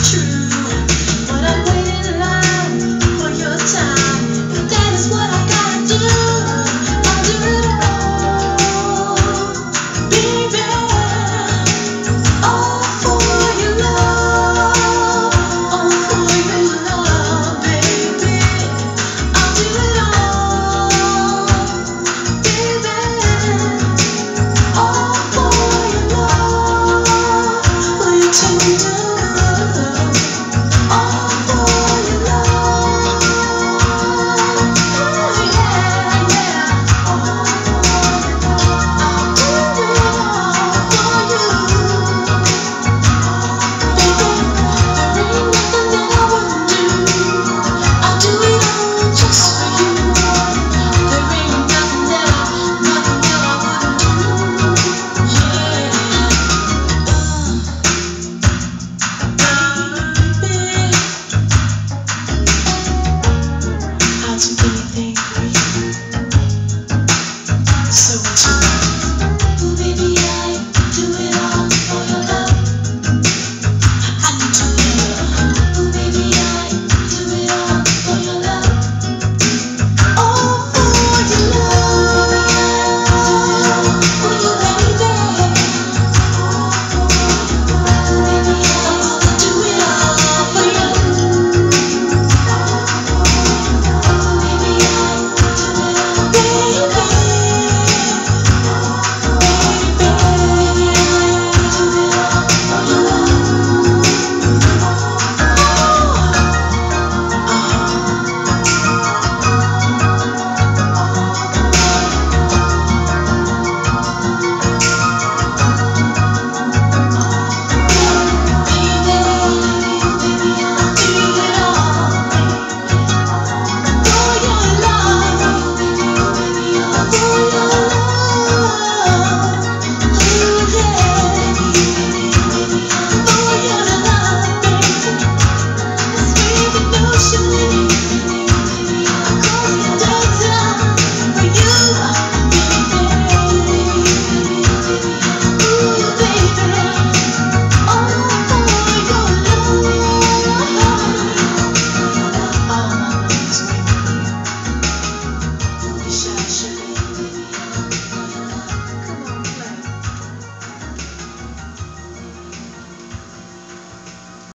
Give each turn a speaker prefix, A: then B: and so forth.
A: true.